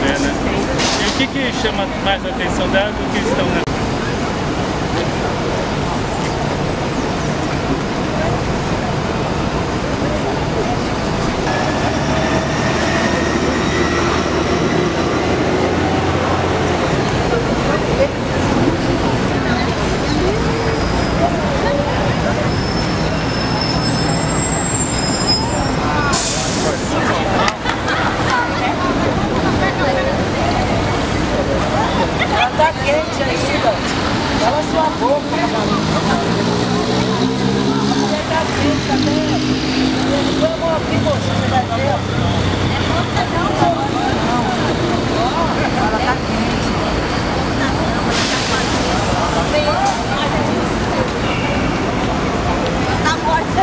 É, né? E o que, que chama mais a atenção dela do que estão na tá quente ainda. Cala sua boca, tá quente até. Vamos abrir você, você vai ver. Ela tá quente. Tá forte.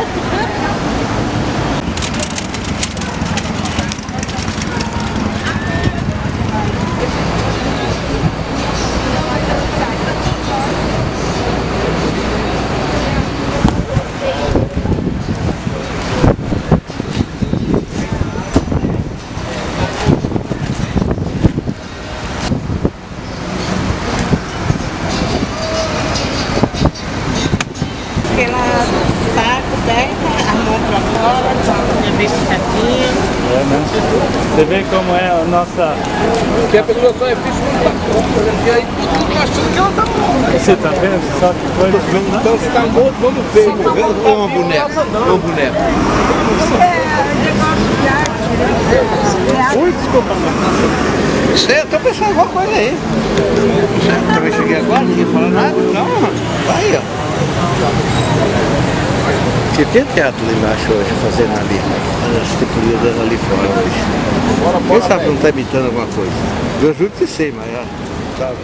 Porque ela tá coberta, a mão pra fora, é bem fechadinha. É, né? Você vê como é a nossa. Porque a pessoa só é fixe quando tá pronta, e aí todo mundo achando que ela tá pronta. Você tá vendo? Só que coisa. Então se tá morto, vamos ver. Morrendo com uma boneca. Uma boneca. Ui, desculpa. Isso aí, eu tô pensando alguma coisa aí. Eu também cheguei agora, ninguém falou nada. Não, vai, ó. Tinha tem teatro lá embaixo hoje, fazendo ali. Que podia dando ali fora hoje. Quem sabe não tá imitando alguma coisa? Eu juro que sei, mas. Tá.